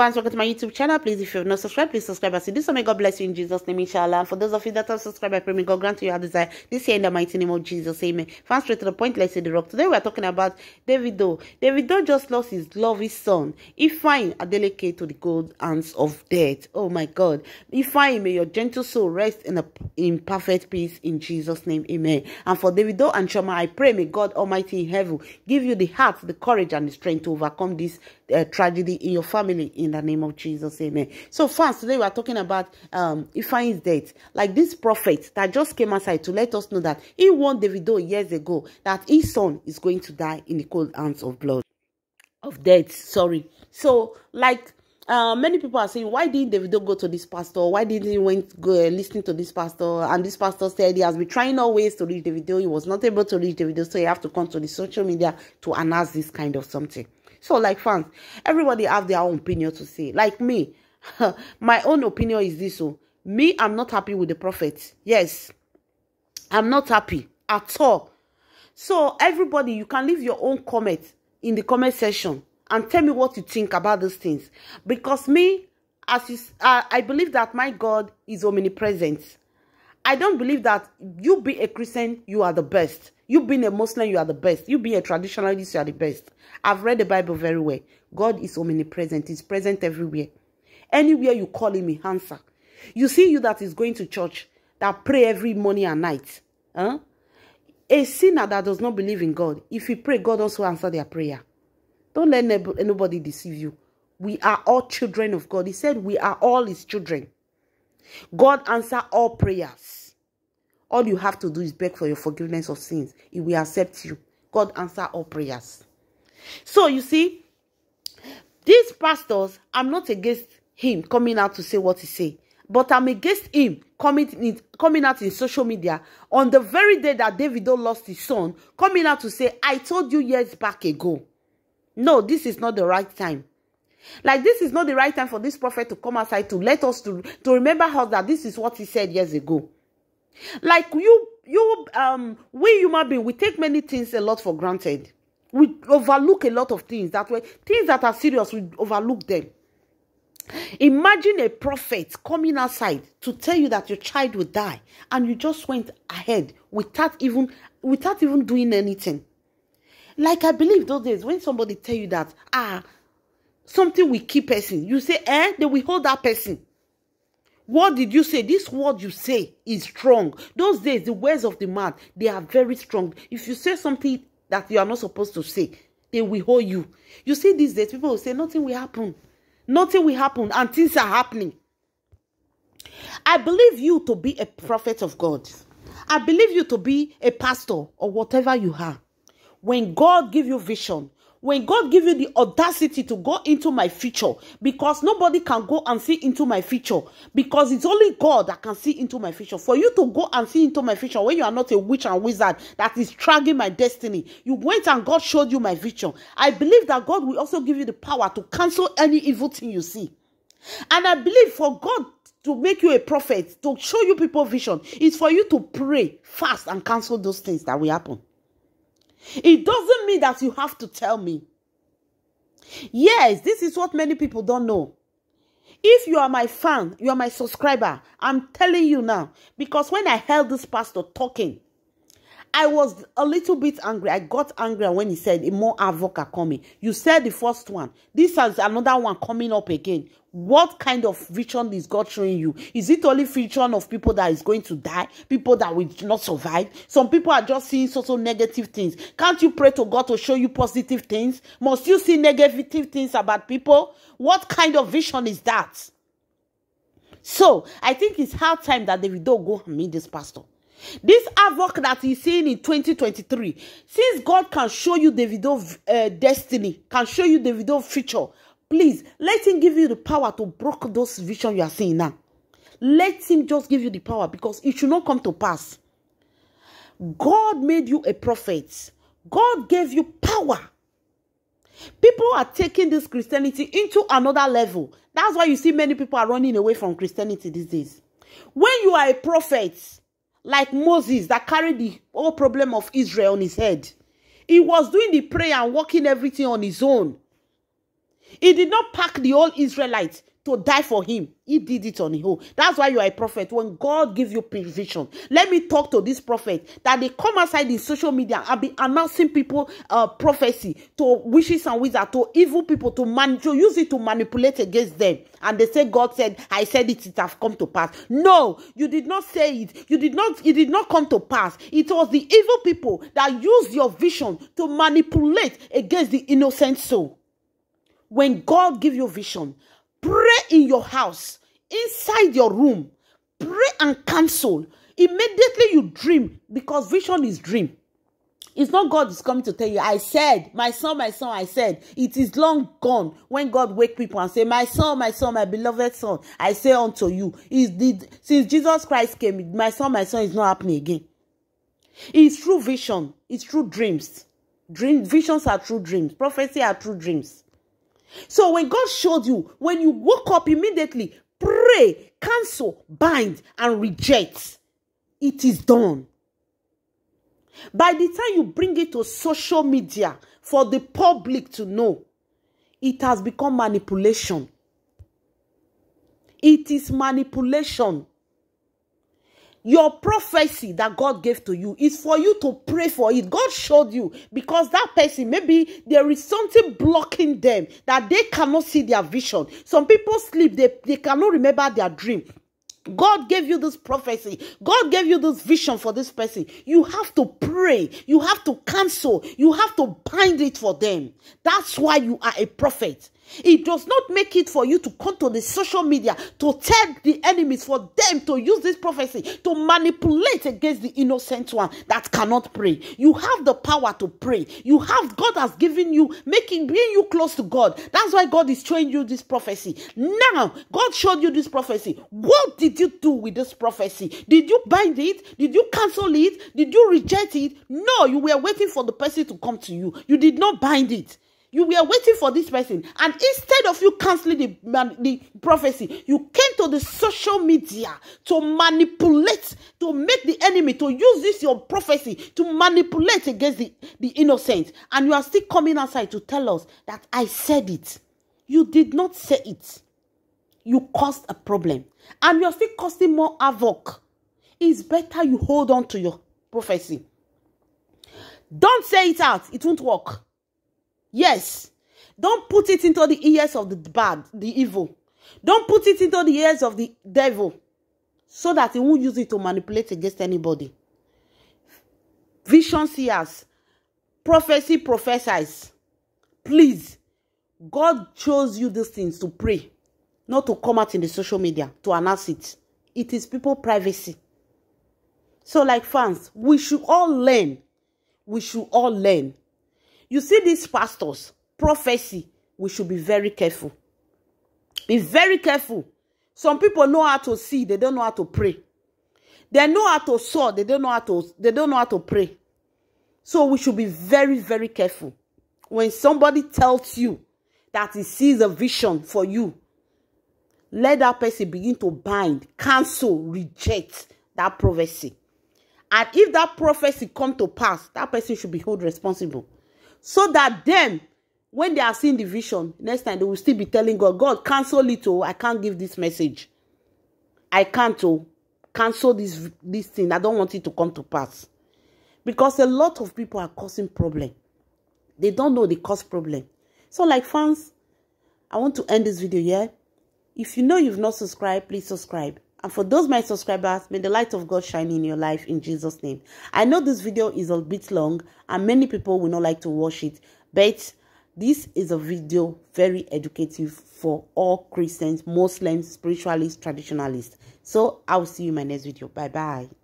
fans, welcome to my YouTube channel. Please, if you have not subscribed, please subscribe. As you do so, may God bless you in Jesus' name, inshallah. And for those of you that have subscribed, I pray may God grant you your desire this year in the mighty name of Jesus. Amen. Fans, straight to the point, let's see the rock. Today, we are talking about Davido. Davido just lost his lovely son, If Ifeanyi Adeleke, to the cold hands of death. Oh my God. If Ifeanyi, may your gentle soul rest in, a, in perfect peace in Jesus' name. Amen. And for David Davido and Chioma, I pray may God Almighty in heaven give you the heart, the courage, and the strength to overcome this uh, tragedy in your family in the name of Jesus. Amen. So, first, today we are talking about um, Ifeanyi's death. Like this prophet that just came outside to let us know that he warned Davido years ago that his son is going to die in the cold hands of blood, of death. Sorry. So, like, uh, many people are saying, why didn't Davido go to this pastor? Why didn't he went go uh, listening to this pastor? And this pastor said he has been trying all ways to reach Davido. He was not able to reach Davido, so he have to come to the social media to announce this kind of something. So, like fans, everybody have their own opinion to say. Like me, my own opinion is this: so me, I'm not happy with the prophet. Yes, I'm not happy at all. So, everybody, you can leave your own comment in the comment section and tell me what you think about these things. Because me, as you, uh, I believe that my God is omnipresent. I don't believe that you be a Christian, you are the best. You being a Muslim, you are the best. You being a traditionalist, you are the best. I've read the Bible very well. God is omnipresent. He's present everywhere. Anywhere you call him, he answer. You see you that is going to church, that pray every morning and night. Huh? A sinner that does not believe in God, if you pray, God also answer their prayer. Don't let anybody deceive you. We are all children of God. He said we are all his children. God answer all prayers. All you have to do is beg for your forgiveness of sins. He will accept you. God answer all prayers. So you see, these pastors, I'm not against him coming out to say what he say. But I'm against him coming, in, coming out in social media on the very day that Davido lost his son, coming out to say, I told you years back ago. No, this is not the right time. Like this is not the right time for this prophet to come outside to let us to, to remember how that this is what he said years ago. Like you, you, um, we human beings, we take many things a lot for granted. We overlook a lot of things that way. Things that are serious, we overlook them. Imagine a prophet coming outside to tell you that your child will die, and you just went ahead without even without even doing anything. Like I believe those days when somebody tell you that ah something will keep person, you say eh they will hold that person. What did you say? This word you say is strong. Those days, the words of the man, they are very strong. If you say something that you are not supposed to say, they will hold you. You see these days, people will say nothing will happen. Nothing will happen and things are happening. I believe you to be a prophet of God. I believe you to be a pastor or whatever you are. When God give you vision, when God give you the audacity to go into my future, because nobody can go and see into my future, because it's only God that can see into my future. For you to go and see into my future when you are not a witch and wizard that is dragging my destiny, you went and God showed you my vision. I believe that God will also give you the power to cancel any evil thing you see. And I believe for God to make you a prophet, to show you people vision, is for you to pray, fast, and cancel those things that will happen. It doesn't mean that you have to tell me. Yes, this is what many people don't know. If you are my fan, you are my subscriber, I'm telling you now. Because when I heard this pastor talking, I was a little bit angry. I got angry when he said more avoca coming. You said the first one. This is another one coming up again. What kind of vision is God showing you? Is it only vision of people that is going to die? People that will not survive? Some people are just seeing so, so negative things. Can't you pray to God to show you positive things? Must you see negative things about people? What kind of vision is that? So, I think it's high time that Davido go and meet this pastor. This havoc that he's seeing in 2023, since God can show you Davido's uh, destiny, can show you Davido's future, please let him give you the power to break those visions you are seeing now. Let him just give you the power because it should not come to pass. God made you a prophet. God gave you power. People are taking this Christianity into another level. That's why you see many people are running away from Christianity these days. When you are a prophet, like Moses that carried the whole problem of Israel on his head. He was doing the prayer and working everything on his own. He did not pack the whole Israelites to die for him. He did it on his own. That's why you are a prophet. When God gives you vision, let me talk to this prophet that they come outside in social media and be announcing people uh, prophecy to wishes and wizards, to evil people, to man to use it to manipulate against them. And they say, God said, I said it, it have come to pass. No, you did not say it. You did not, it did not come to pass. It was the evil people that used your vision to manipulate against the innocent soul. When God give you vision, Pray in your house, inside your room. Pray and cancel. Immediately you dream because vision is dream. It's not God is coming to tell you, I said, my son, my son, I said. It is long gone when God wake people and say, my son, my son, my beloved son, I say unto you. Is the since Jesus Christ came, my son, my son is not happening again. It's true vision. It's true dreams. Dream visions are true dreams. Prophecy are true dreams. So when God showed you, when you woke up immediately, pray, cancel, bind, and reject. It is done. By the time you bring it to social media for the public to know, it has become manipulation. It is manipulation. Your prophecy that God gave to you is for you to pray for it. God showed you because that person, maybe there is something blocking them that they cannot see their vision. Some people sleep, they, they cannot remember their dream. God gave you this prophecy. God gave you this vision for this person. You have to pray. You have to cancel. You have to bind it for them. That's why you are a prophet. It does not make it for you to come to the social media to tell the enemies for them to use this prophecy to manipulate against the innocent one that cannot pray. You have the power to pray. You have God has given you, making bring you close to God. That's why God is showing you this prophecy. Now, God showed you this prophecy. What did you do with this prophecy? Did you bind it? Did you cancel it? Did you reject it? No, you were waiting for the person to come to you. You did not bind it. You were waiting for this person, and instead of you canceling the, the prophecy, you came to the social media to manipulate, to make the enemy, to use this your prophecy to manipulate against the, the innocent. And you are still coming outside to tell us that I said it. You did not say it. You caused a problem, and you are still causing more havoc. It's better you hold on to your prophecy. Don't say it out, it won't work. Yes. Don't put it into the ears of the bad, the evil. Don't put it into the ears of the devil so that he won't use it to manipulate against anybody. Vision seers, prophecy professors, Please, God chose you these things to pray, not to come out in the social media to announce it. It is people privacy. So like fans, we should all learn. We should all learn You see these pastors, prophecy, we should be very careful. Be very careful. Some people know how to see, they don't know how to pray. They know how to saw, they don't know how to they don't know how to pray. So we should be very, very careful. When somebody tells you that he sees a vision for you, let that person begin to bind, cancel, reject that prophecy. And if that prophecy come to pass, that person should be held responsible. So that them when they are seeing the vision next time they will still be telling god god cancel it oh i can't give this message. I can't oh cancel this this thing. I don't want it to come to pass. Because a lot of people are causing problem. They don't know they cause problem. So like fans i want to end this video here if you know you've not subscribed please subscribe And for those my subscribers, may the light of God shine in your life in Jesus' name. I know this video is a bit long and many people will not like to watch it, but this is a video very educative for all Christians, Muslims, spiritualists, traditionalists. So I'll see you in my next video. Bye-bye.